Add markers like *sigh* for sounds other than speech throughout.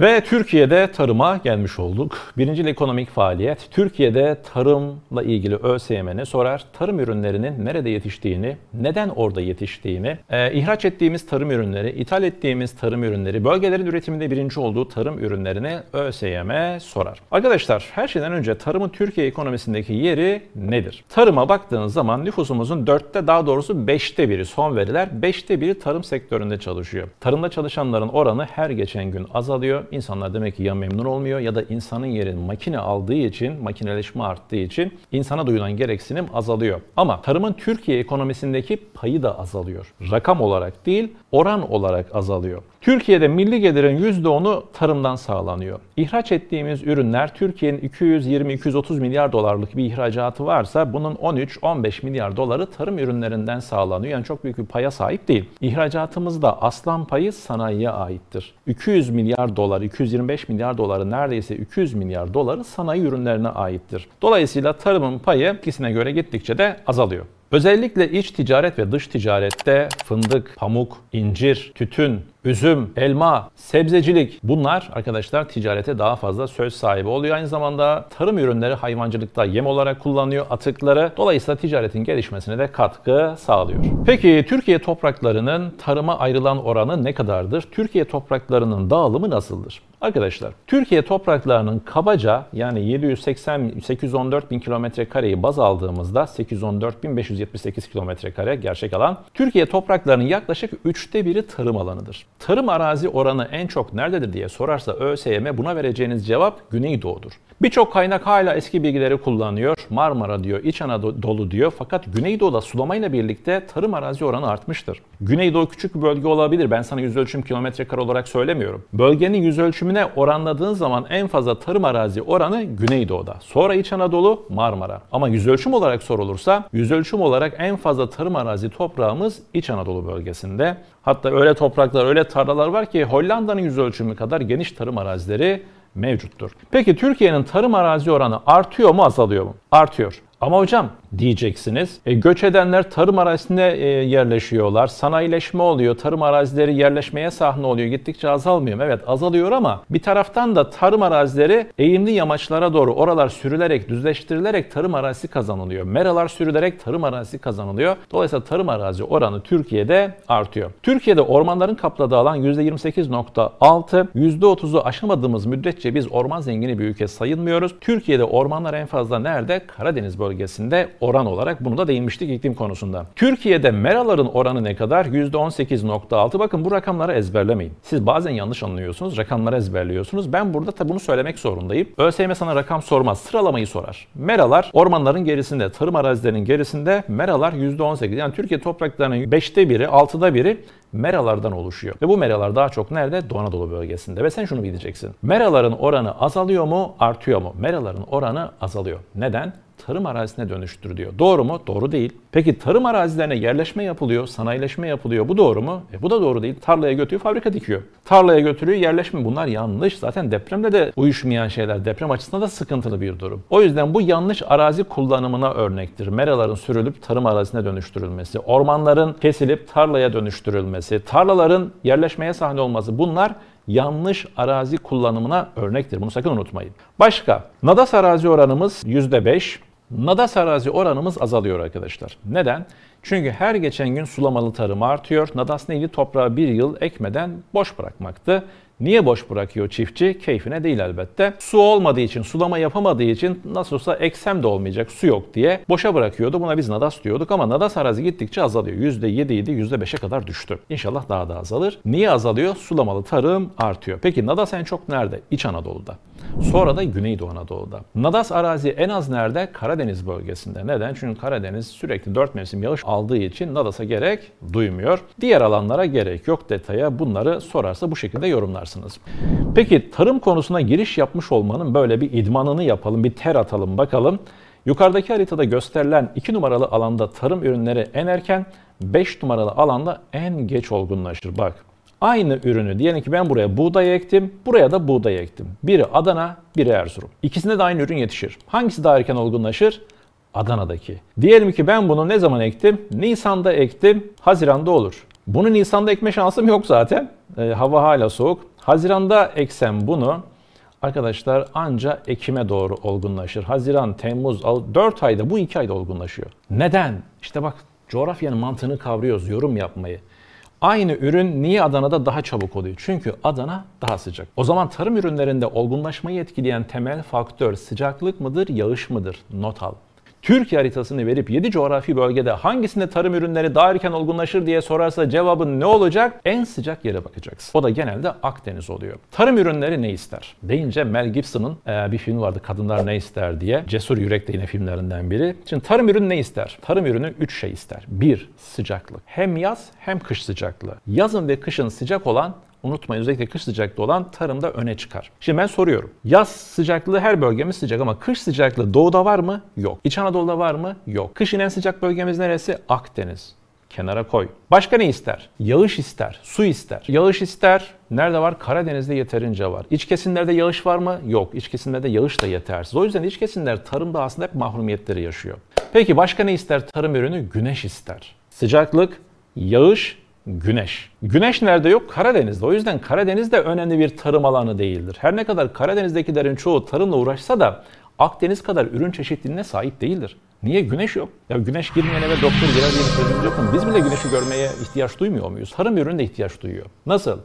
Ve Türkiye'de tarıma gelmiş olduk. Birincil ekonomik faaliyet, Türkiye'de tarımla ilgili ÖSYM ne sorar? Tarım ürünlerinin nerede yetiştiğini, neden orada yetiştiğini, e, ihraç ettiğimiz tarım ürünleri, ithal ettiğimiz tarım ürünleri, bölgelerin üretiminde birinci olduğu tarım ürünlerini ÖSYM sorar. Arkadaşlar her şeyden önce tarımın Türkiye ekonomisindeki yeri nedir? Tarıma baktığınız zaman nüfusumuzun dörtte daha doğrusu beşte biri son veriler, beşte biri tarım sektöründe çalışıyor. Tarımda çalışanların oranı her geçen gün azalıyor İnsanlar demek ki ya memnun olmuyor ya da insanın yerini makine aldığı için, makineleşme arttığı için insana duyulan gereksinim azalıyor. Ama tarımın Türkiye ekonomisindeki payı da azalıyor. Rakam olarak değil, oran olarak azalıyor. Türkiye'de milli gelirin %10'u tarımdan sağlanıyor. İhraç ettiğimiz ürünler Türkiye'nin 220-230 milyar dolarlık bir ihracatı varsa bunun 13-15 milyar doları tarım ürünlerinden sağlanıyor. Yani çok büyük bir paya sahip değil. İhracatımızda aslan payı sanayiye aittir. 200 milyar dolar, 225 milyar doları neredeyse 200 milyar doları sanayi ürünlerine aittir. Dolayısıyla tarımın payı ikisine göre gittikçe de azalıyor. Özellikle iç ticaret ve dış ticarette fındık, pamuk, incir, tütün, üzüm, elma, sebzecilik bunlar arkadaşlar ticarete daha fazla söz sahibi oluyor. Aynı zamanda tarım ürünleri hayvancılıkta yem olarak kullanıyor atıkları. Dolayısıyla ticaretin gelişmesine de katkı sağlıyor. Peki Türkiye topraklarının tarıma ayrılan oranı ne kadardır? Türkiye topraklarının dağılımı nasıldır? Arkadaşlar Türkiye topraklarının kabaca yani 780 814 bin kilometre kareyi baz aldığımızda 814 bin 578 kilometre kare gerçek alan. Türkiye topraklarının yaklaşık üçte biri tarım alanıdır. Tarım arazi oranı en çok nerededir diye sorarsa ÖSYM buna vereceğiniz cevap Güneydoğu'dur. Birçok kaynak hala eski bilgileri kullanıyor. Marmara diyor, İç Anadolu diyor. Fakat Güneydoğu'da sulamayla birlikte tarım arazi oranı artmıştır. Güneydoğu küçük bir bölge olabilir. Ben sana yüz ölçüm kilometre kare olarak söylemiyorum. Bölgenin yüz ölçümüne oranladığın zaman en fazla tarım arazi oranı Güneydoğu'da. Sonra İç Anadolu, Marmara. Ama yüz ölçüm olarak sorulursa yüz ölçüm olarak en fazla tarım arazi toprağımız İç Anadolu bölgesinde. Hatta öyle topraklar, öyle tarlalar var ki Hollanda'nın yüz ölçümü kadar geniş tarım arazileri mevcuttur. Peki Türkiye'nin tarım arazi oranı artıyor mu azalıyor mu? Artıyor. Ama hocam diyeceksiniz. E, göç edenler tarım arazisine e, yerleşiyorlar. Sanayileşme oluyor. Tarım arazileri yerleşmeye sahne oluyor. Gittikçe azalmıyor? Evet azalıyor ama bir taraftan da tarım arazileri eğimli yamaçlara doğru oralar sürülerek, düzleştirilerek tarım arazisi kazanılıyor. Meralar sürülerek tarım arazisi kazanılıyor. Dolayısıyla tarım arazi oranı Türkiye'de artıyor. Türkiye'de ormanların kapladığı alan %28.6, %30'u aşamadığımız müddetçe biz orman zengini bir ülke sayılmıyoruz. Türkiye'de ormanlar en fazla nerede? Karadeniz bölgesinde oran olarak bunu da değinmiştik iklim konusunda. Türkiye'de meraların oranı ne kadar? %18.6. Bakın bu rakamları ezberlemeyin. Siz bazen yanlış anlıyorsunuz, rakamları ezberliyorsunuz. Ben burada tabi bunu söylemek zorundayım. ÖSYM sana rakam sormaz, sıralamayı sorar. Meralar ormanların gerisinde, tarım arazilerinin gerisinde meralar %18. Yani Türkiye topraklarının 5'te biri, 6'da biri meralardan oluşuyor. Ve bu meralar daha çok nerede? Doğu Anadolu bölgesinde. Ve sen şunu bileceksin. Meraların oranı azalıyor mu, artıyor mu? Meraların oranı azalıyor. Neden? Tarım arazisine dönüştür diyor. Doğru mu? Doğru değil. Peki tarım arazilerine yerleşme yapılıyor, sanayileşme yapılıyor. Bu doğru mu? E bu da doğru değil. Tarlaya götürüyor, fabrika dikiyor. Tarlaya götürüyor, yerleşme. Bunlar yanlış. Zaten depremde de uyuşmayan şeyler. Deprem açısından da sıkıntılı bir durum. O yüzden bu yanlış arazi kullanımına örnektir. Meraların sürülüp tarım arazisine dönüştürülmesi, ormanların kesilip tarlaya dönüştürülmesi, tarlaların yerleşmeye sahne olması bunlar yanlış arazi kullanımına örnektir. Bunu sakın unutmayın. Başka, Nadas arazi oranımız %5. Nadas arazi oranımız azalıyor arkadaşlar. Neden? Çünkü her geçen gün sulamalı tarım artıyor. Nadas neydi? Toprağı bir yıl ekmeden boş bırakmaktı. Niye boş bırakıyor çiftçi? Keyfine değil elbette. Su olmadığı için, sulama yapamadığı için nasıl olsa eksem de olmayacak, su yok diye boşa bırakıyordu. Buna biz nadas diyorduk ama nadas arazi gittikçe azalıyor. %7 idi, %5'e kadar düştü. İnşallah daha da azalır. Niye azalıyor? Sulamalı tarım artıyor. Peki nadas en çok nerede? İç Anadolu'da. Sonra da Güneydoğu Anadolu'da. Nadas arazi en az nerede? Karadeniz bölgesinde. Neden? Çünkü Karadeniz sürekli 4 mevsim yağış aldığı için Nadas'a gerek duymuyor. Diğer alanlara gerek yok detaya. Bunları sorarsa bu şekilde yorumlarsınız. Peki tarım konusuna giriş yapmış olmanın böyle bir idmanını yapalım, bir ter atalım bakalım. Yukarıdaki haritada gösterilen 2 numaralı alanda tarım ürünleri en erken, 5 numaralı alanda en geç olgunlaşır. Bak Aynı ürünü diyelim ki ben buraya buğday ektim, buraya da buğday ektim. Biri Adana, biri Erzurum. İkisinde de aynı ürün yetişir. Hangisi daha erken olgunlaşır? Adana'daki. Diyelim ki ben bunu ne zaman ektim? Nisan'da ektim, Haziran'da olur. Bunu Nisan'da ekme şansım yok zaten. E, hava hala soğuk. Haziranda eksem bunu arkadaşlar anca Ekim'e doğru olgunlaşır. Haziran, Temmuz, 4 ayda bu 2 ayda olgunlaşıyor. Neden? İşte bak coğrafyanın mantığını kavruyoruz yorum yapmayı. Aynı ürün niye Adana'da daha çabuk oluyor? Çünkü Adana daha sıcak. O zaman tarım ürünlerinde olgunlaşmayı etkileyen temel faktör sıcaklık mıdır, yağış mıdır? Not al. Türkiye haritasını verip 7 coğrafi bölgede hangisinde tarım ürünleri daha erken olgunlaşır diye sorarsa cevabın ne olacak? En sıcak yere bakacaksın. O da genelde Akdeniz oluyor. Tarım ürünleri ne ister? Deyince Mel Gibson'ın e, bir film vardı Kadınlar Ne ister diye. Cesur Yürek de yine filmlerinden biri. Şimdi tarım ürünü ne ister? Tarım ürünü 3 şey ister. 1. Sıcaklık. Hem yaz hem kış sıcaklığı. Yazın ve kışın sıcak olan unutmayın özellikle kış sıcaklığı olan tarımda öne çıkar. Şimdi ben soruyorum. Yaz sıcaklığı her bölgemiz sıcak ama kış sıcaklığı doğuda var mı? Yok. İç Anadolu'da var mı? Yok. Kışın en sıcak bölgemiz neresi? Akdeniz. Kenara koy. Başka ne ister? Yağış ister, su ister. Yağış ister. Nerede var? Karadeniz'de yeterince var. İç kesimlerde yağış var mı? Yok. İç kesimlerde yağış da yetersiz. O yüzden iç kesimler tarımda aslında hep mahrumiyetleri yaşıyor. Peki başka ne ister tarım ürünü? Güneş ister. Sıcaklık, yağış, güneş. Güneş nerede yok? Karadeniz'de. O yüzden Karadeniz de önemli bir tarım alanı değildir. Her ne kadar Karadeniz'dekilerin çoğu tarımla uğraşsa da Akdeniz kadar ürün çeşitliliğine sahip değildir. Niye? Güneş yok. Ya güneş girmeyen eve doktor girer diye bir sözümüz yok mu? Biz bile güneşi görmeye ihtiyaç duymuyor muyuz? Tarım ürünü de ihtiyaç duyuyor. Nasıl?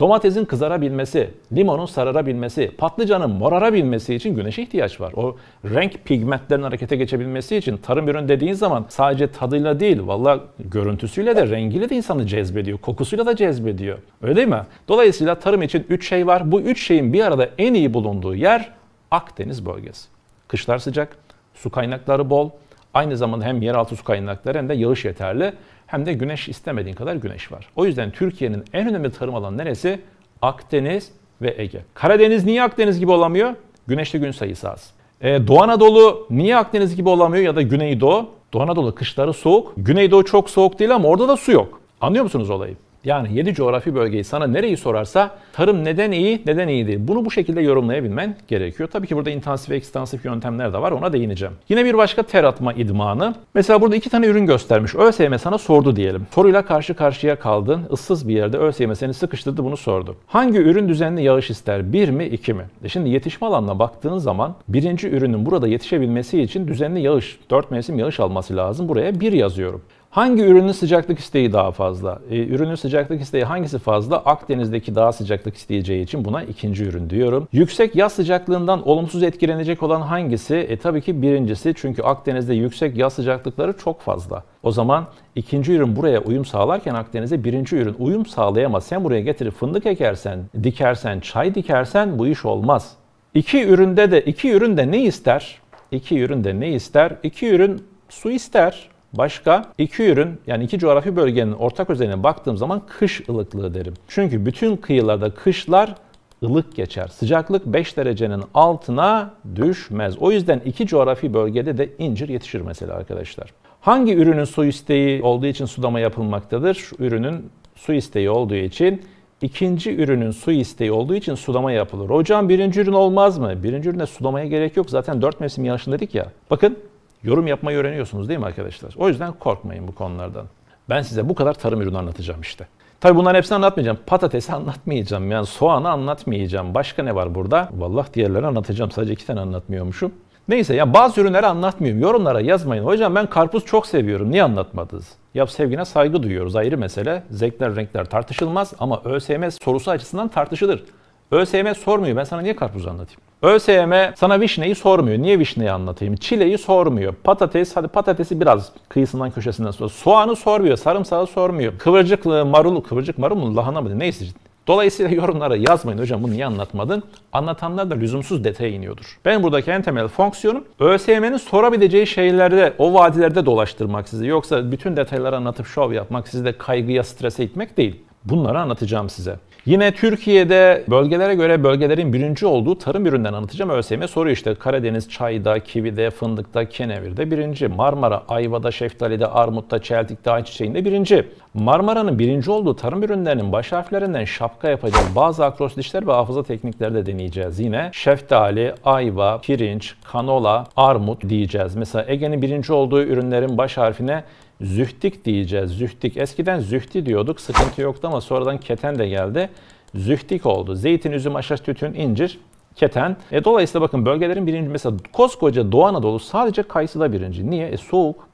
Domatesin kızarabilmesi, limonun sararabilmesi, patlıcanın morarabilmesi için güneşe ihtiyaç var. O renk pigmentlerin harekete geçebilmesi için tarım ürün dediğin zaman sadece tadıyla değil, valla görüntüsüyle de rengiyle de insanı cezbediyor, kokusuyla da cezbediyor. Öyle değil mi? Dolayısıyla tarım için 3 şey var. Bu 3 şeyin bir arada en iyi bulunduğu yer Akdeniz bölgesi. Kışlar sıcak, su kaynakları bol, aynı zamanda hem yeraltı su kaynakları hem de yağış yeterli hem de güneş istemediğin kadar güneş var. O yüzden Türkiye'nin en önemli tarım alanı neresi? Akdeniz ve Ege. Karadeniz niye Akdeniz gibi olamıyor? Güneşli gün sayısı az. Ee, Doğu Anadolu niye Akdeniz gibi olamıyor ya da Güneydoğu? Doğu Anadolu kışları soğuk. Güneydoğu çok soğuk değil ama orada da su yok. Anlıyor musunuz olayı? Yani 7 coğrafi bölgeyi sana nereyi sorarsa tarım neden iyi, neden iyi değil. Bunu bu şekilde yorumlayabilmen gerekiyor. Tabii ki burada intensif ve ekstansif yöntemler de var. Ona değineceğim. Yine bir başka ter atma idmanı. Mesela burada iki tane ürün göstermiş. ÖSYM sana sordu diyelim. Soruyla karşı karşıya kaldın. ıssız bir yerde ÖSYM seni sıkıştırdı bunu sordu. Hangi ürün düzenli yağış ister? Bir mi, iki mi? E şimdi yetişme alanına baktığın zaman birinci ürünün burada yetişebilmesi için düzenli yağış, dört mevsim yağış alması lazım. Buraya bir yazıyorum. Hangi ürünün sıcaklık isteği daha fazla? E, ürünün sıcaklık isteği hangisi fazla? Akdeniz'deki daha sıcaklık isteyeceği için buna ikinci ürün diyorum. Yüksek yaz sıcaklığından olumsuz etkilenecek olan hangisi? E tabii ki birincisi çünkü Akdeniz'de yüksek yaz sıcaklıkları çok fazla. O zaman ikinci ürün buraya uyum sağlarken Akdeniz'e birinci ürün uyum sağlayamaz. Sen buraya getirip fındık ekersen, dikersen, çay dikersen bu iş olmaz. İki üründe de iki ürün de ne ister? İki ürün de ne ister? İki ürün su ister. Başka iki ürün yani iki coğrafi bölgenin ortak özelliğine baktığım zaman kış ılıklığı derim. Çünkü bütün kıyılarda kışlar ılık geçer. Sıcaklık 5 derecenin altına düşmez. O yüzden iki coğrafi bölgede de incir yetişir mesela arkadaşlar. Hangi ürünün su isteği olduğu için sudama yapılmaktadır? Şu ürünün su isteği olduğu için ikinci ürünün su isteği olduğu için sulama yapılır. Hocam birinci ürün olmaz mı? Birinci üründe sulamaya gerek yok. Zaten dört mevsim yağışın dedik ya. Bakın yorum yapmayı öğreniyorsunuz değil mi arkadaşlar? O yüzden korkmayın bu konulardan. Ben size bu kadar tarım ürünü anlatacağım işte. Tabii bunların hepsini anlatmayacağım. Patatesi anlatmayacağım. Yani soğanı anlatmayacağım. Başka ne var burada? Vallahi diğerleri anlatacağım. Sadece iki tane anlatmıyormuşum. Neyse ya bazı ürünleri anlatmıyorum. Yorumlara yazmayın. Hocam ben karpuz çok seviyorum. Niye anlatmadınız? Ya sevgine saygı duyuyoruz ayrı mesele. Zevkler renkler tartışılmaz ama ÖSYM sorusu açısından tartışılır. ÖSYM sormuyor. Ben sana niye karpuz anlatayım? ÖSYM sana vişneyi sormuyor. Niye vişneyi anlatayım? Çileyi sormuyor. Patates, hadi patatesi biraz kıyısından köşesinden sor. Soğanı sormuyor. Sarımsağı sormuyor. Kıvırcık marul, kıvırcık marul mu? Lahana mı? Neyse Dolayısıyla yorumlara yazmayın hocam bunu niye anlatmadın? Anlatanlar da lüzumsuz detaya iniyordur. Ben buradaki en temel fonksiyonum ÖSYM'nin sorabileceği şeylerde, o vadilerde dolaştırmak sizi. Yoksa bütün detayları anlatıp şov yapmak, sizi de kaygıya, strese itmek değil. Bunları anlatacağım size. Yine Türkiye'de bölgelere göre bölgelerin birinci olduğu tarım üründen anlatacağım. ÖSYM soruyor işte Karadeniz çayda, kivide, fındıkta, kenevirde birinci. Marmara, ayvada, şeftalide, armutta, çeltikte, ayçiçeğinde birinci. Marmara'nın birinci olduğu tarım ürünlerinin baş harflerinden şapka yapacağız. Bazı akrostişler ve hafıza teknikleri de deneyeceğiz. Yine şeftali, ayva, pirinç, kanola, armut diyeceğiz. Mesela Ege'nin birinci olduğu ürünlerin baş harfine Zühtik diyeceğiz. Zühtik. Eskiden zühti diyorduk. Sıkıntı yoktu ama sonradan keten de geldi. zühtik oldu. Zeytin, üzüm, haşhaş, tütün, incir, keten. E, dolayısıyla bakın bölgelerin birinci mesela koskoca Doğu Anadolu sadece kayısıda birinci. Niye? E, soğuk.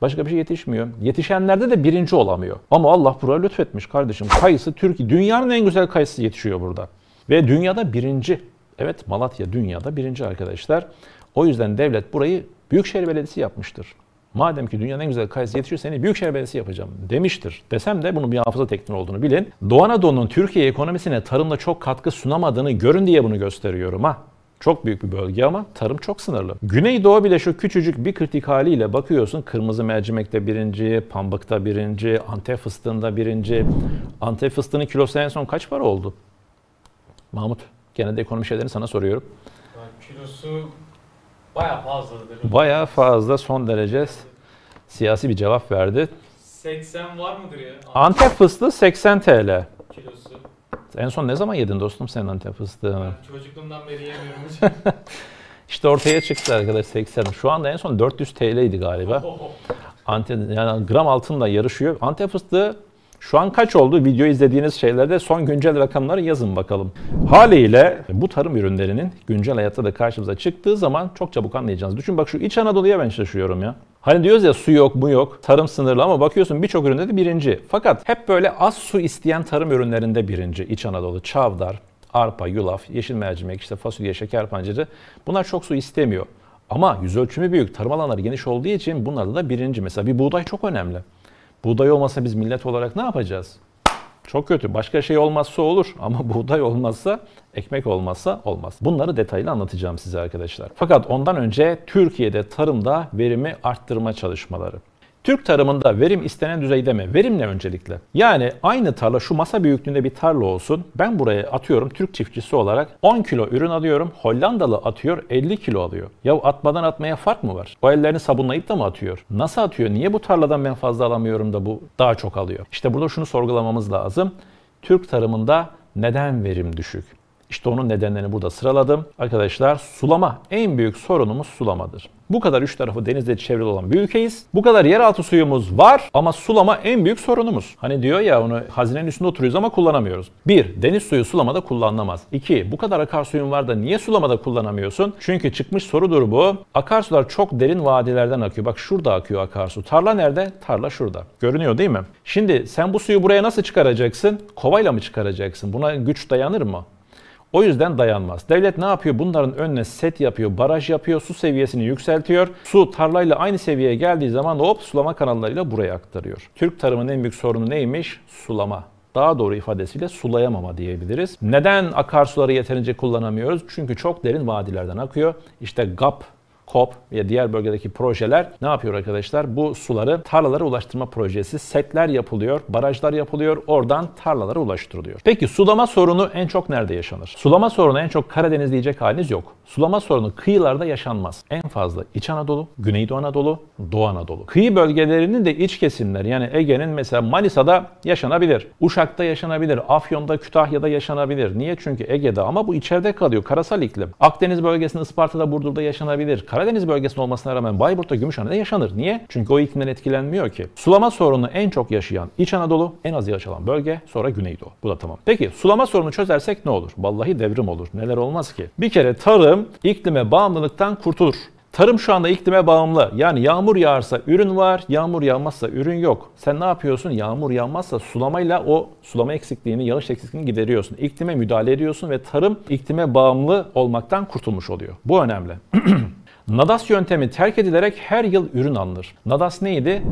Başka bir şey yetişmiyor. Yetişenlerde de birinci olamıyor. Ama Allah buraya lütfetmiş kardeşim. Kayısı Türkiye. Dünyanın en güzel kayısı yetişiyor burada. Ve dünyada birinci. Evet Malatya dünyada birinci arkadaşlar. O yüzden devlet burayı Büyükşehir Belediyesi yapmıştır. Madem ki dünyanın en güzel kayısı yetişiyor seni Büyükşehir Belediyesi yapacağım demiştir. Desem de bunun bir hafıza tekniği olduğunu bilin. Doğu Anadolu'nun Türkiye ekonomisine tarımla çok katkı sunamadığını görün diye bunu gösteriyorum ha. Çok büyük bir bölge ama tarım çok sınırlı. Güneydoğu bile şu küçücük bir kritik haliyle bakıyorsun. Kırmızı mercimekte birinci, pambıkta birinci, antep fıstığında birinci. Antep fıstığının kilosu en son kaç para oldu? Mahmut, gene de ekonomi şeylerini sana soruyorum. Yani kilosu bayağı fazladır. Bayağı fazla son derece siyasi bir cevap verdi. 80 var mıdır ya? Antep fıstığı 80 TL. kilosu. En son ne zaman yedin dostum sen Antep fıstığını? Ben çocukluğumdan beri yemiyorum. *laughs* İşte ortaya çıktı arkadaş 80. Şu anda en son 400 TL'ydi galiba. Antep, yani gram altınla yarışıyor. Antep fıstığı şu an kaç oldu? Video izlediğiniz şeylerde son güncel rakamları yazın bakalım. Haliyle bu tarım ürünlerinin güncel hayatta da karşımıza çıktığı zaman çok çabuk anlayacağınız. Düşün bak şu İç Anadolu'ya ben şaşıyorum ya. Hani diyoruz ya su yok mu yok, tarım sınırlı ama bakıyorsun birçok üründe de birinci. Fakat hep böyle az su isteyen tarım ürünlerinde birinci. İç Anadolu, çavdar, arpa, yulaf, yeşil mercimek, işte fasulye, şeker pancarı bunlar çok su istemiyor. Ama yüz ölçümü büyük, tarım alanları geniş olduğu için bunlarda da birinci. Mesela bir buğday çok önemli. Buğday olmasa biz millet olarak ne yapacağız? Çok kötü. Başka şey olmazsa olur *laughs* ama buğday olmazsa, ekmek olmazsa olmaz. Bunları detaylı anlatacağım size arkadaşlar. Fakat ondan önce Türkiye'de tarımda verimi arttırma çalışmaları. Türk tarımında verim istenen düzeyde mi? Verim ne öncelikle? Yani aynı tarla şu masa büyüklüğünde bir tarla olsun. Ben buraya atıyorum Türk çiftçisi olarak 10 kilo ürün alıyorum. Hollandalı atıyor 50 kilo alıyor. Ya atmadan atmaya fark mı var? O ellerini sabunlayıp da mı atıyor? Nasıl atıyor? Niye bu tarladan ben fazla alamıyorum da bu daha çok alıyor? İşte burada şunu sorgulamamız lazım. Türk tarımında neden verim düşük? İşte onun nedenlerini burada sıraladım. Arkadaşlar sulama en büyük sorunumuz sulamadır. Bu kadar üç tarafı denizle çevrili olan bir ülkeyiz. Bu kadar yeraltı suyumuz var ama sulama en büyük sorunumuz. Hani diyor ya onu hazinenin üstünde oturuyoruz ama kullanamıyoruz. Bir, deniz suyu sulamada kullanılamaz. İki, bu kadar akarsuyun var da niye sulamada kullanamıyorsun? Çünkü çıkmış sorudur bu. Akarsular çok derin vadilerden akıyor. Bak şurada akıyor akarsu. Tarla nerede? Tarla şurada. Görünüyor değil mi? Şimdi sen bu suyu buraya nasıl çıkaracaksın? Kovayla mı çıkaracaksın? Buna güç dayanır mı? O yüzden dayanmaz. Devlet ne yapıyor? Bunların önüne set yapıyor, baraj yapıyor, su seviyesini yükseltiyor. Su tarlayla aynı seviyeye geldiği zaman hop sulama kanallarıyla buraya aktarıyor. Türk tarımının en büyük sorunu neymiş? Sulama daha doğru ifadesiyle sulayamama diyebiliriz. Neden akarsuları yeterince kullanamıyoruz? Çünkü çok derin vadilerden akıyor. İşte GAP KOP ve diğer bölgedeki projeler ne yapıyor arkadaşlar? Bu suları tarlalara ulaştırma projesi, setler yapılıyor, barajlar yapılıyor, oradan tarlalara ulaştırılıyor. Peki sulama sorunu en çok nerede yaşanır? Sulama sorunu en çok Karadeniz diyecek haliniz yok. Sulama sorunu kıyılarda yaşanmaz. En fazla İç Anadolu, Güneydoğu Anadolu, Doğu Anadolu. Kıyı bölgelerinin de iç kesimler yani Ege'nin mesela Manisa'da yaşanabilir. Uşak'ta yaşanabilir. Afyon'da, Kütahya'da yaşanabilir. Niye? Çünkü Ege'de ama bu içeride kalıyor. Karasal iklim. Akdeniz bölgesinde Isparta'da, Burdur'da yaşanabilir. Karadeniz bölgesinde olmasına rağmen Bayburt'ta, Gümüşhane'de yaşanır. Niye? Çünkü o iklimden etkilenmiyor ki. Sulama sorunu en çok yaşayan İç Anadolu, en az yaşanan bölge, sonra Güneydoğu. Bu da tamam. Peki sulama sorunu çözersek ne olur? Vallahi devrim olur. Neler olmaz ki? Bir kere tarım iklime bağımlılıktan kurtulur. Tarım şu anda iklime bağımlı. Yani yağmur yağarsa ürün var, yağmur yağmazsa ürün yok. Sen ne yapıyorsun? Yağmur yağmazsa sulamayla o sulama eksikliğini, yağış eksikliğini gideriyorsun. İklime müdahale ediyorsun ve tarım iklime bağımlı olmaktan kurtulmuş oluyor. Bu önemli. *clears throat* Nadas yöntemi terk edilerek her yıl ürün alınır. Nadas neydi?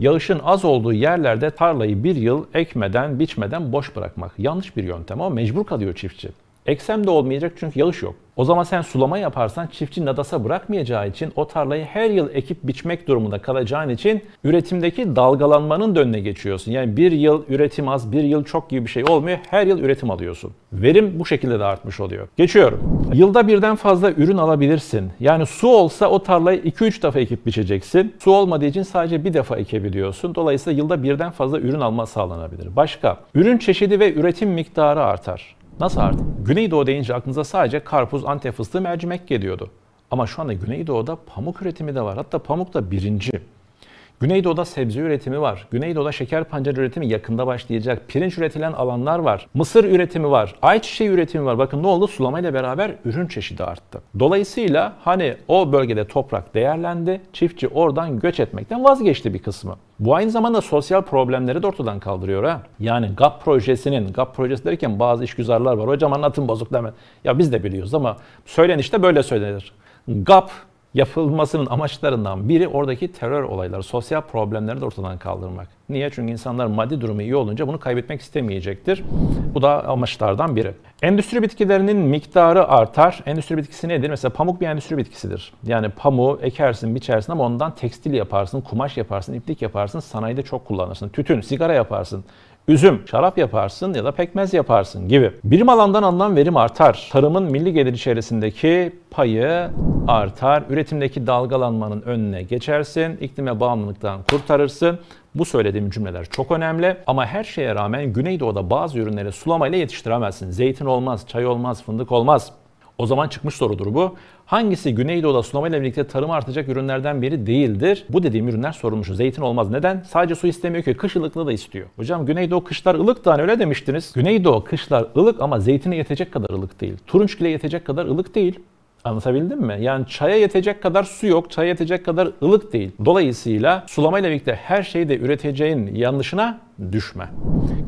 Yağışın az olduğu yerlerde tarlayı bir yıl ekmeden, biçmeden boş bırakmak. Yanlış bir yöntem ama mecbur kalıyor çiftçi. Eksem de olmayacak çünkü yağış yok. O zaman sen sulama yaparsan çiftçi nadasa bırakmayacağı için o tarlayı her yıl ekip biçmek durumunda kalacağın için üretimdeki dalgalanmanın da önüne geçiyorsun. Yani bir yıl üretim az, bir yıl çok gibi bir şey olmuyor. Her yıl üretim alıyorsun. Verim bu şekilde de artmış oluyor. Geçiyorum. Yılda birden fazla ürün alabilirsin. Yani su olsa o tarlayı 2-3 defa ekip biçeceksin. Su olmadığı için sadece bir defa ekebiliyorsun. Dolayısıyla yılda birden fazla ürün alma sağlanabilir. Başka, ürün çeşidi ve üretim miktarı artar. Nasıl arttı? Güneydoğu deyince aklınıza sadece karpuz, antep fıstığı, mercimek geliyordu. Ama şu anda Güneydoğu'da pamuk üretimi de var. Hatta pamuk da birinci. Güneydoğu'da sebze üretimi var. Güneydoğu'da şeker pancarı üretimi yakında başlayacak. Pirinç üretilen alanlar var. Mısır üretimi var. Ayçiçeği üretimi var. Bakın ne oldu? Sulamayla beraber ürün çeşidi arttı. Dolayısıyla hani o bölgede toprak değerlendi. Çiftçi oradan göç etmekten vazgeçti bir kısmı. Bu aynı zamanda sosyal problemleri de ortadan kaldırıyor ha. Yani GAP projesinin, GAP projesi derken bazı işgüzarlar var. Hocam anlatın bozuk deme. Ya biz de biliyoruz ama söylen işte böyle söylenir. GAP yapılmasının amaçlarından biri oradaki terör olayları, sosyal problemleri de ortadan kaldırmak. Niye? Çünkü insanlar maddi durumu iyi olunca bunu kaybetmek istemeyecektir. Bu da amaçlardan biri. Endüstri bitkilerinin miktarı artar. Endüstri bitkisi nedir? Mesela pamuk bir endüstri bitkisidir. Yani pamuğu ekersin, biçersin ama ondan tekstil yaparsın, kumaş yaparsın, iplik yaparsın, sanayide çok kullanırsın. Tütün, sigara yaparsın üzüm, şarap yaparsın ya da pekmez yaparsın gibi. Birim alandan alınan verim artar. Tarımın milli gelir içerisindeki payı artar. Üretimdeki dalgalanmanın önüne geçersin. İklime bağımlılıktan kurtarırsın. Bu söylediğim cümleler çok önemli ama her şeye rağmen Güneydoğu'da bazı ürünleri sulamayla yetiştiremezsin. Zeytin olmaz, çay olmaz, fındık olmaz. O zaman çıkmış sorudur bu. Hangisi Güneydoğu'da sulamayla birlikte tarım artacak ürünlerden biri değildir? Bu dediğim ürünler sorulmuş. Zeytin olmaz. Neden? Sadece su istemiyor ki. Kış ılıklığı da istiyor. Hocam Güneydoğu kışlar ılık da hani öyle demiştiniz. Güneydoğu kışlar ılık ama zeytine yetecek kadar ılık değil. Turunçgile yetecek kadar ılık değil. Anlatabildim mi? Yani çaya yetecek kadar su yok, çaya yetecek kadar ılık değil. Dolayısıyla sulamayla birlikte her şeyi de üreteceğin yanlışına düşme.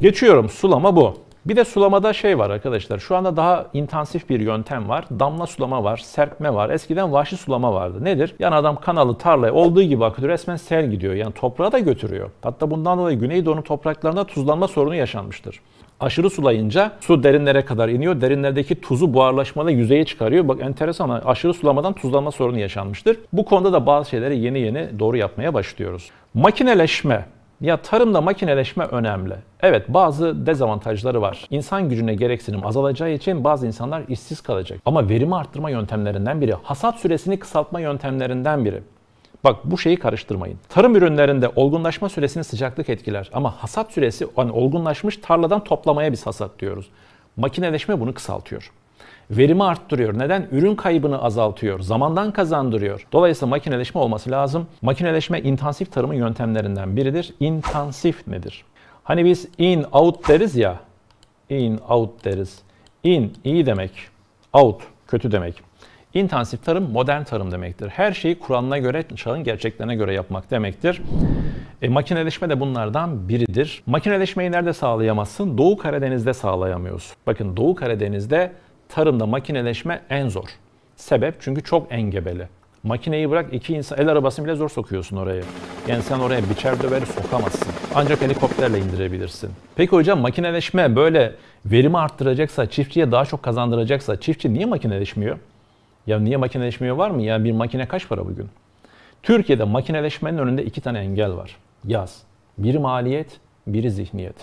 Geçiyorum. Sulama bu. Bir de sulamada şey var arkadaşlar. Şu anda daha intensif bir yöntem var. Damla sulama var, serpme var. Eskiden vahşi sulama vardı. Nedir? Yani adam kanalı tarlaya olduğu gibi akıtıyor. Resmen sel gidiyor. Yani toprağa da götürüyor. Hatta bundan dolayı Güneydoğu'nun topraklarında tuzlanma sorunu yaşanmıştır. Aşırı sulayınca su derinlere kadar iniyor. Derinlerdeki tuzu buharlaşmada yüzeye çıkarıyor. Bak enteresan aşırı sulamadan tuzlanma sorunu yaşanmıştır. Bu konuda da bazı şeyleri yeni yeni doğru yapmaya başlıyoruz. Makineleşme ya tarımda makineleşme önemli. Evet bazı dezavantajları var. İnsan gücüne gereksinim azalacağı için bazı insanlar işsiz kalacak. Ama verimi arttırma yöntemlerinden biri, hasat süresini kısaltma yöntemlerinden biri. Bak bu şeyi karıştırmayın. Tarım ürünlerinde olgunlaşma süresini sıcaklık etkiler. Ama hasat süresi hani olgunlaşmış tarladan toplamaya biz hasat diyoruz. Makineleşme bunu kısaltıyor verimi arttırıyor. Neden? Ürün kaybını azaltıyor, zamandan kazandırıyor. Dolayısıyla makineleşme olması lazım. Makineleşme intensif tarımın yöntemlerinden biridir. İntensif nedir? Hani biz in, out deriz ya. In, out deriz. In iyi demek. Out kötü demek. İntensif tarım modern tarım demektir. Her şeyi kuralına göre, çağın gerçeklerine göre yapmak demektir. E, makineleşme de bunlardan biridir. Makineleşmeyi nerede sağlayamazsın? Doğu Karadeniz'de sağlayamıyorsun. Bakın Doğu Karadeniz'de tarımda makineleşme en zor. Sebep çünkü çok engebeli. Makineyi bırak iki insan el arabasını bile zor sokuyorsun oraya. Yani sen oraya biçer döveri sokamazsın. Ancak helikopterle indirebilirsin. Peki hocam makineleşme böyle verimi arttıracaksa, çiftçiye daha çok kazandıracaksa çiftçi niye makineleşmiyor? Ya niye makineleşmiyor var mı? Yani bir makine kaç para bugün? Türkiye'de makineleşmenin önünde iki tane engel var. Yaz. Biri maliyet, biri zihniyet.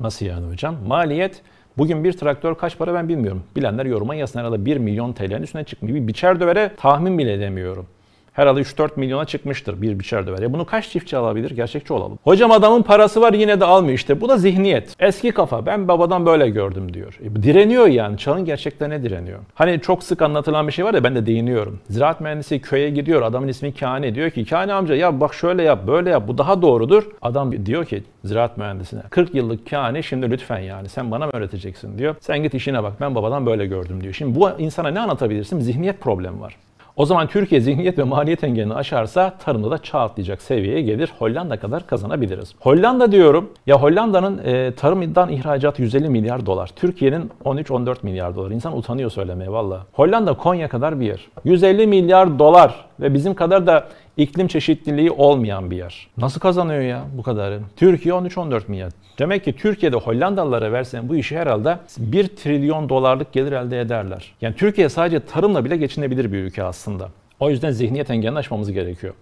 Nasıl yani hocam? Maliyet Bugün bir traktör kaç para ben bilmiyorum. Bilenler yoruma yazsın herhalde 1 milyon TL'nin üstüne çıkmıyor. Bir biçer dövere tahmin bile edemiyorum herhalde 3-4 milyona çıkmıştır bir biçer döver. Ya bunu kaç çiftçi alabilir? Gerçekçi olalım. Hocam adamın parası var yine de almıyor işte. Bu da zihniyet. Eski kafa. Ben babadan böyle gördüm diyor. E, direniyor yani. Çağın gerçeklerine direniyor. Hani çok sık anlatılan bir şey var ya ben de değiniyorum. Ziraat mühendisi köye gidiyor. Adamın ismi Kani. Diyor ki Kani amca ya bak şöyle yap böyle yap. Bu daha doğrudur. Adam diyor ki ziraat mühendisine 40 yıllık Kani şimdi lütfen yani sen bana mı öğreteceksin diyor. Sen git işine bak ben babadan böyle gördüm diyor. Şimdi bu insana ne anlatabilirsin? Zihniyet problemi var. O zaman Türkiye zihniyet ve maliyet engelini aşarsa tarımda da çağ atlayacak seviyeye gelir. Hollanda kadar kazanabiliriz. Hollanda diyorum. Ya Hollanda'nın e, tarımdan ihracatı 150 milyar dolar. Türkiye'nin 13-14 milyar dolar. İnsan utanıyor söylemeye valla. Hollanda Konya kadar bir yer. 150 milyar dolar ve bizim kadar da iklim çeşitliliği olmayan bir yer. Nasıl kazanıyor ya bu kadarı? Türkiye 13-14 milyar. Demek ki Türkiye'de Hollandalılara versen bu işi herhalde 1 trilyon dolarlık gelir elde ederler. Yani Türkiye sadece tarımla bile geçinebilir bir ülke aslında. O yüzden zihniyet engelini gerekiyor.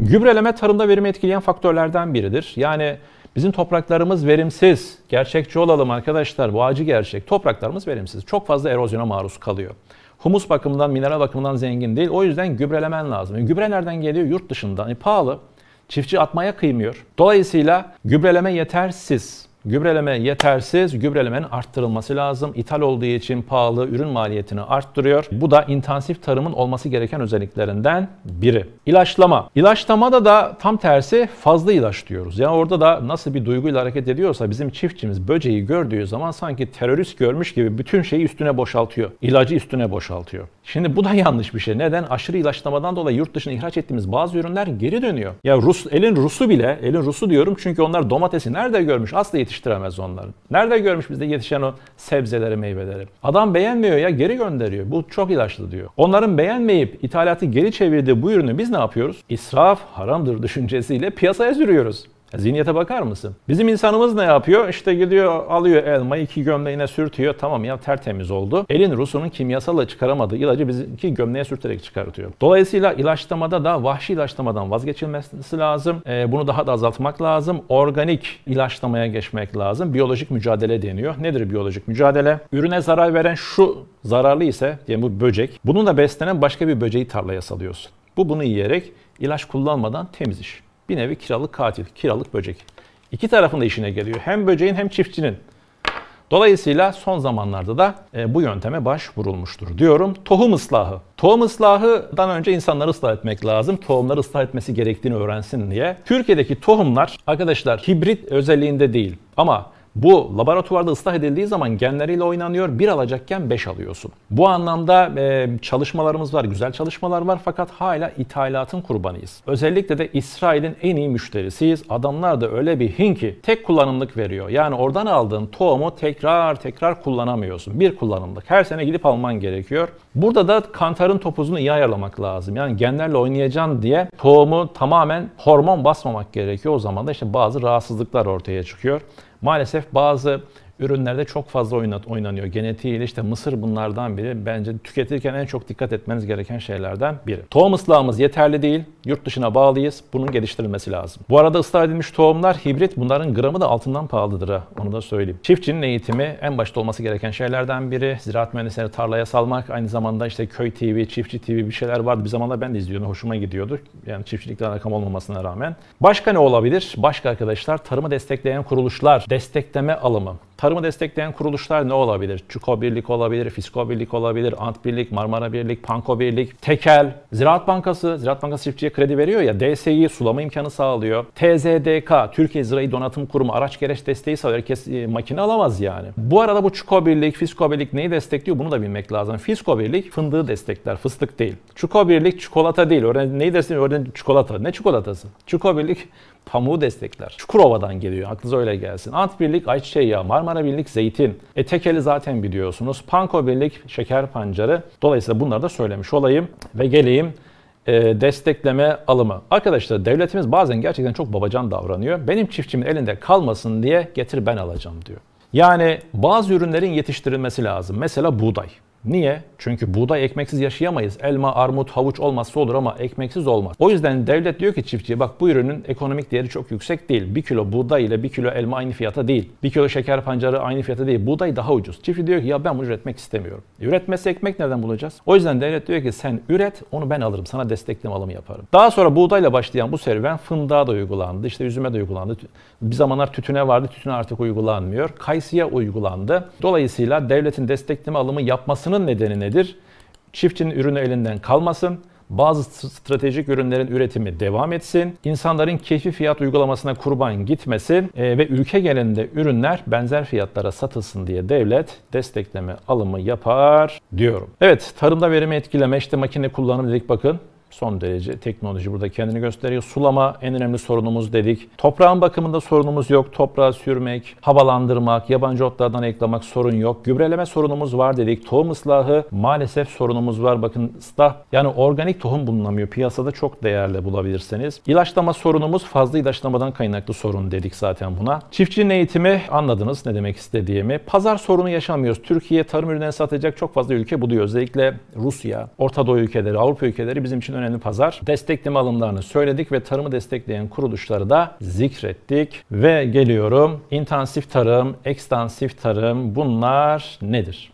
Gübreleme tarımda verimi etkileyen faktörlerden biridir. Yani bizim topraklarımız verimsiz. Gerçekçi olalım arkadaşlar. Bu acı gerçek. Topraklarımız verimsiz. Çok fazla erozyona maruz kalıyor. Humus bakımından, mineral bakımından zengin değil. O yüzden gübrelemen lazım. E, gübre nereden geliyor? Yurt dışından. E, pahalı. Çiftçi atmaya kıymıyor. Dolayısıyla gübreleme yetersiz. Gübreleme yetersiz, gübrelemenin arttırılması lazım. İthal olduğu için pahalı, ürün maliyetini arttırıyor. Bu da intensif tarımın olması gereken özelliklerinden biri. İlaçlama. İlaçlamada da tam tersi fazla ilaç diyoruz. Yani orada da nasıl bir duyguyla hareket ediyorsa bizim çiftçimiz böceği gördüğü zaman sanki terörist görmüş gibi bütün şeyi üstüne boşaltıyor. İlacı üstüne boşaltıyor. Şimdi bu da *laughs* yanlış bir şey. Neden? Aşırı ilaçlamadan dolayı yurt dışına ihraç ettiğimiz bazı ürünler geri dönüyor. Ya Rus, elin Rusu bile, elin Rusu diyorum çünkü onlar domatesi nerede görmüş? Asla yetiştiremez onları. Nerede görmüş bizde yetişen o sebzeleri, meyveleri? Adam beğenmiyor ya geri gönderiyor. Bu çok ilaçlı diyor. Onların beğenmeyip ithalatı geri çevirdiği bu ürünü biz ne yapıyoruz? İsraf haramdır düşüncesiyle piyasaya sürüyoruz. Zihniyete bakar mısın? Bizim insanımız ne yapıyor? İşte gidiyor alıyor elmayı iki gömleğine sürtüyor. Tamam ya tertemiz oldu. Elin Rus'unun kimyasalla çıkaramadığı ilacı bizimki gömleğe sürterek çıkartıyor. Dolayısıyla ilaçlamada da vahşi ilaçlamadan vazgeçilmesi lazım. Ee, bunu daha da azaltmak lazım. Organik ilaçlamaya geçmek lazım. Biyolojik mücadele deniyor. Nedir biyolojik mücadele? Ürüne zarar veren şu zararlı ise diye bu böcek. Bununla beslenen başka bir böceği tarlaya salıyorsun. Bu bunu yiyerek ilaç kullanmadan temiz iş. Bir nevi kiralık katil, kiralık böcek. İki tarafın da işine geliyor. Hem böceğin hem çiftçinin. Dolayısıyla son zamanlarda da e, bu yönteme başvurulmuştur diyorum. Tohum ıslahı. Tohum ıslahıdan önce insanları ıslah etmek lazım. Tohumları ıslah etmesi gerektiğini öğrensin diye. Türkiye'deki tohumlar arkadaşlar hibrit özelliğinde değil ama bu laboratuvarda ıslah edildiği zaman genleriyle oynanıyor. Bir alacakken 5 alıyorsun. Bu anlamda e, çalışmalarımız var, güzel çalışmalar var fakat hala ithalatın kurbanıyız. Özellikle de İsrail'in en iyi müşterisiyiz. Adamlar da öyle bir hinki tek kullanımlık veriyor. Yani oradan aldığın tohumu tekrar tekrar kullanamıyorsun. Bir kullanımlık. Her sene gidip alman gerekiyor. Burada da kantarın topuzunu iyi ayarlamak lazım. Yani genlerle oynayacaksın diye tohumu tamamen hormon basmamak gerekiyor. O zaman da işte bazı rahatsızlıklar ortaya çıkıyor. Maalesef bazı ürünlerde çok fazla oynat, oynanıyor. Genetiğiyle işte mısır bunlardan biri. Bence tüketirken en çok dikkat etmeniz gereken şeylerden biri. Tohum ıslahımız yeterli değil. Yurt dışına bağlıyız. Bunun geliştirilmesi lazım. Bu arada ıslah edilmiş tohumlar hibrit. Bunların gramı da altından pahalıdır ha. Onu da söyleyeyim. Çiftçinin eğitimi en başta olması gereken şeylerden biri. Ziraat mühendisleri tarlaya salmak. Aynı zamanda işte köy TV, çiftçi TV bir şeyler vardı. Bir zamanlar ben de izliyordum. Hoşuma gidiyordu. Yani çiftçilikle alakam olmamasına rağmen. Başka ne olabilir? Başka arkadaşlar tarımı destekleyen kuruluşlar. Destekleme alımı. Tarımı destekleyen kuruluşlar ne olabilir? Çuko Birlik olabilir, Fisko Birlik olabilir, Ant Birlik, Marmara Birlik, Panko Birlik, Tekel, Ziraat Bankası, Ziraat Bankası çiftçiye kredi veriyor ya, DSİ sulama imkanı sağlıyor. TZDK, Türkiye Zirai Donatım Kurumu araç gereç desteği sağlıyor. Herkes e, makine alamaz yani. Bu arada bu Çuko Birlik, Fisko Birlik neyi destekliyor bunu da bilmek lazım. Fisko Birlik fındığı destekler, fıstık değil. Çuko Birlik çikolata değil. Öğren, neyi destekliyor? Öğren çikolata. Ne çikolatası? Çuko Birlik pamuğu destekler. Çukurova'dan geliyor. Aklınıza öyle gelsin. Ant Birlik ayçiçeği yağı, Marmara Birlik zeytin. E tekeli zaten biliyorsunuz. Panko Birlik şeker pancarı. Dolayısıyla bunları da söylemiş olayım ve geleyim e, destekleme alımı. Arkadaşlar devletimiz bazen gerçekten çok babacan davranıyor. Benim çiftçimin elinde kalmasın diye getir ben alacağım diyor. Yani bazı ürünlerin yetiştirilmesi lazım. Mesela buğday. Niye? Çünkü buğday ekmeksiz yaşayamayız. Elma, armut, havuç olmazsa olur ama ekmeksiz olmaz. O yüzden devlet diyor ki çiftçiye bak bu ürünün ekonomik değeri çok yüksek değil. Bir kilo buğday ile bir kilo elma aynı fiyata değil. Bir kilo şeker pancarı aynı fiyata değil. Buğday daha ucuz. Çiftçi diyor ki ya ben bunu üretmek istemiyorum. E, ekmek nereden bulacağız? O yüzden devlet diyor ki sen üret onu ben alırım. Sana destekleme alımı yaparım. Daha sonra buğdayla başlayan bu serüven fındığa da uygulandı. İşte üzüme de uygulandı. Bir zamanlar tütüne vardı. Tütüne artık uygulanmıyor. Kayısıya uygulandı. Dolayısıyla devletin destekleme alımı yapmasının nedeni nedir? Çiftçinin ürünü elinden kalmasın, bazı stratejik ürünlerin üretimi devam etsin, insanların keyfi fiyat uygulamasına kurban gitmesin e, ve ülke genelinde ürünler benzer fiyatlara satılsın diye devlet destekleme alımı yapar diyorum. Evet, tarımda verimi etkileme, işte makine kullanımı dedik bakın son derece teknoloji burada kendini gösteriyor. Sulama en önemli sorunumuz dedik. Toprağın bakımında sorunumuz yok. Toprağı sürmek, havalandırmak, yabancı otlardan eklemek sorun yok. Gübreleme sorunumuz var dedik. Tohum ıslahı maalesef sorunumuz var. Bakın ıslah yani organik tohum bulunamıyor. Piyasada çok değerli bulabilirsiniz. İlaçlama sorunumuz fazla ilaçlamadan kaynaklı sorun dedik zaten buna. Çiftçinin eğitimi anladınız ne demek istediğimi. Pazar sorunu yaşamıyoruz. Türkiye tarım ürünlerini satacak çok fazla ülke buluyor. Özellikle Rusya, Orta Doğu ülkeleri, Avrupa ülkeleri bizim için önemli pazar. Destekleme alımlarını söyledik ve tarımı destekleyen kuruluşları da zikrettik. Ve geliyorum intensif tarım, ekstansif tarım bunlar nedir?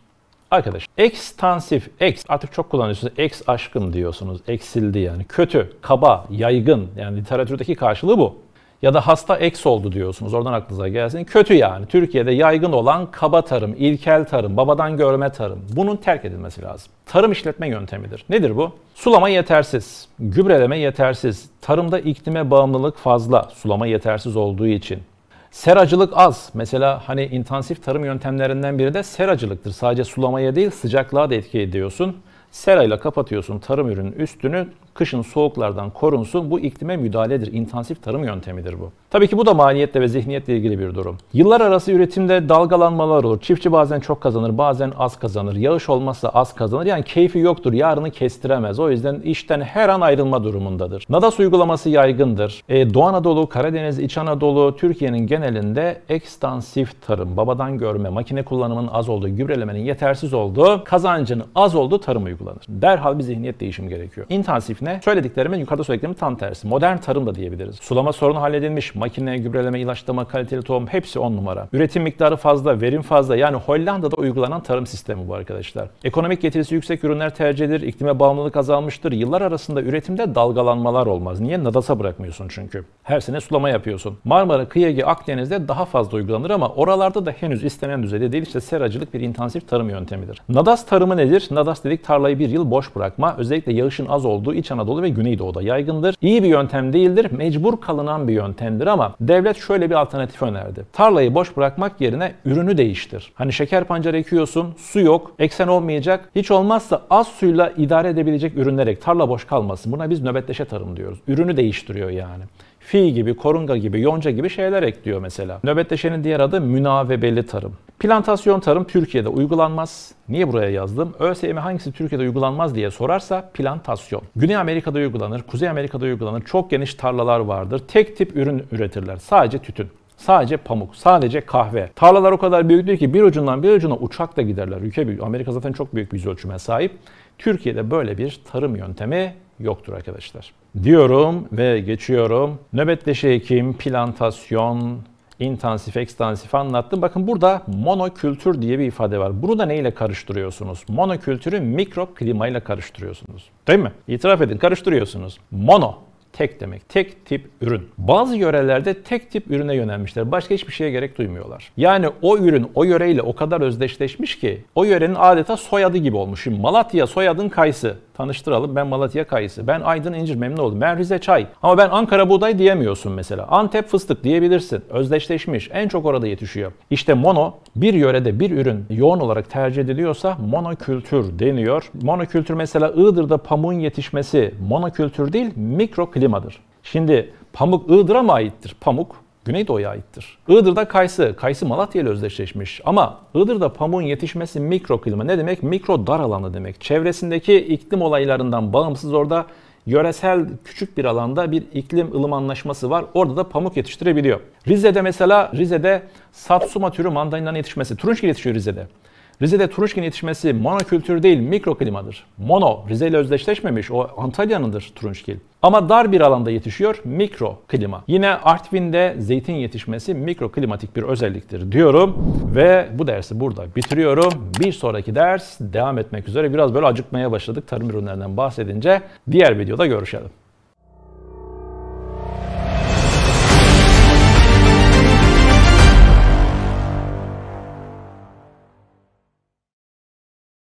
Arkadaş, ekstansif, eks artık çok kullanıyorsunuz. Eks aşkın diyorsunuz. Eksildi yani. Kötü, kaba, yaygın. Yani literatürdeki karşılığı bu. Ya da hasta eks oldu diyorsunuz. Oradan aklınıza gelsin. Kötü yani. Türkiye'de yaygın olan kaba tarım, ilkel tarım, babadan görme tarım. Bunun terk edilmesi lazım. Tarım işletme yöntemidir. Nedir bu? Sulama yetersiz, gübreleme yetersiz, tarımda iklime bağımlılık fazla, sulama yetersiz olduğu için. Seracılık az. Mesela hani intensif tarım yöntemlerinden biri de seracılıktır. Sadece sulamaya değil sıcaklığa da etki ediyorsun. Serayla kapatıyorsun tarım ürünün üstünü kışın soğuklardan korunsun. Bu iklime müdahaledir. İntensif tarım yöntemidir bu. Tabii ki bu da maliyetle ve zihniyetle ilgili bir durum. Yıllar arası üretimde dalgalanmalar olur. Çiftçi bazen çok kazanır, bazen az kazanır. Yağış olmazsa az kazanır. Yani keyfi yoktur. Yarını kestiremez. O yüzden işten her an ayrılma durumundadır. Nadas uygulaması yaygındır. E, Doğu Anadolu, Karadeniz, İç Anadolu, Türkiye'nin genelinde ekstansif tarım, babadan görme, makine kullanımının az olduğu, gübrelemenin yetersiz olduğu, kazancın az olduğu tarım uygulanır. Derhal bir zihniyet değişimi gerekiyor. İntensif ne? Söylediklerimin yukarıda söylediklerimin tam tersi. Modern tarım da diyebiliriz. Sulama sorunu halledilmiş, makine, gübreleme, ilaçlama, kaliteli tohum hepsi on numara. Üretim miktarı fazla, verim fazla. Yani Hollanda'da uygulanan tarım sistemi bu arkadaşlar. Ekonomik getirisi yüksek ürünler tercih edilir, iklime bağımlılık azalmıştır. Yıllar arasında üretimde dalgalanmalar olmaz. Niye? Nadasa bırakmıyorsun çünkü. Her sene sulama yapıyorsun. Marmara, Kıyı Ege, Akdeniz'de daha fazla uygulanır ama oralarda da henüz istenen düzeyde değil. İşte seracılık bir intensif tarım yöntemidir. Nadas tarımı nedir? Nadas dedik tarlayı bir yıl boş bırakma. Özellikle yağışın az olduğu İç Anadolu ve Güneydoğu'da yaygındır. İyi bir yöntem değildir. Mecbur kalınan bir yöntemdir ama devlet şöyle bir alternatif önerdi. Tarlayı boş bırakmak yerine ürünü değiştir. Hani şeker pancarı ekiyorsun, su yok, eksen olmayacak. Hiç olmazsa az suyla idare edebilecek ürünler ek. Tarla boş kalmasın. Buna biz nöbetleşe tarım diyoruz. Ürünü değiştiriyor yani fi gibi, korunga gibi, yonca gibi şeyler ekliyor mesela. Nöbetleşenin diğer adı münavebeli tarım. Plantasyon tarım Türkiye'de uygulanmaz. Niye buraya yazdım? ÖSYM hangisi Türkiye'de uygulanmaz diye sorarsa plantasyon. Güney Amerika'da uygulanır, Kuzey Amerika'da uygulanır. Çok geniş tarlalar vardır. Tek tip ürün üretirler. Sadece tütün. Sadece pamuk, sadece kahve. Tarlalar o kadar büyüktür ki bir ucundan bir ucuna uçakla giderler. Ülke büyük. Amerika zaten çok büyük bir yüz ölçüme sahip. Türkiye'de böyle bir tarım yöntemi yoktur arkadaşlar. Diyorum ve geçiyorum. Nöbetleşe ekim, plantasyon, intensif, ekstansif anlattım. Bakın burada monokültür diye bir ifade var. Bunu da neyle karıştırıyorsunuz? Monokültürü mikro klimayla karıştırıyorsunuz. Değil mi? İtiraf edin karıştırıyorsunuz. Mono tek demek. Tek tip ürün. Bazı yörelerde tek tip ürüne yönelmişler. Başka hiçbir şeye gerek duymuyorlar. Yani o ürün o yöreyle o kadar özdeşleşmiş ki o yörenin adeta soyadı gibi olmuş. Şimdi Malatya soyadın kayısı. Tanıştıralım. Ben Malatya kayısı. Ben Aydın incir memnun oldum. Ben Rize çay. Ama ben Ankara buğday diyemiyorsun mesela. Antep fıstık diyebilirsin. Özdeşleşmiş. En çok orada yetişiyor. İşte mono bir yörede bir ürün yoğun olarak tercih ediliyorsa monokültür deniyor. Monokültür mesela Iğdır'da pamuğun yetişmesi monokültür değil mikro klimadır. Şimdi pamuk Iğdır'a mı aittir? Pamuk Güneydoğu'ya aittir. Iğdır'da kayısı, kayısı Malatya ile özdeşleşmiş. Ama Iğdır'da pamuğun yetişmesi mikro klima ne demek? Mikro dar alanı demek. Çevresindeki iklim olaylarından bağımsız orada yöresel küçük bir alanda bir iklim ılım anlaşması var. Orada da pamuk yetiştirebiliyor. Rize'de mesela Rize'de Satsuma türü mandalina'nın yetişmesi. Turunçgil yetişiyor Rize'de. Rize'de turunçgil yetişmesi monokültür değil mikroklimadır. Mono Rize ile özdeşleşmemiş o Antalya'nındır turunçgil. Ama dar bir alanda yetişiyor mikro klima. Yine Artvin'de zeytin yetişmesi mikroklimatik bir özelliktir diyorum ve bu dersi burada bitiriyorum. Bir sonraki ders devam etmek üzere biraz böyle acıkmaya başladık tarım ürünlerinden bahsedince. Diğer videoda görüşelim.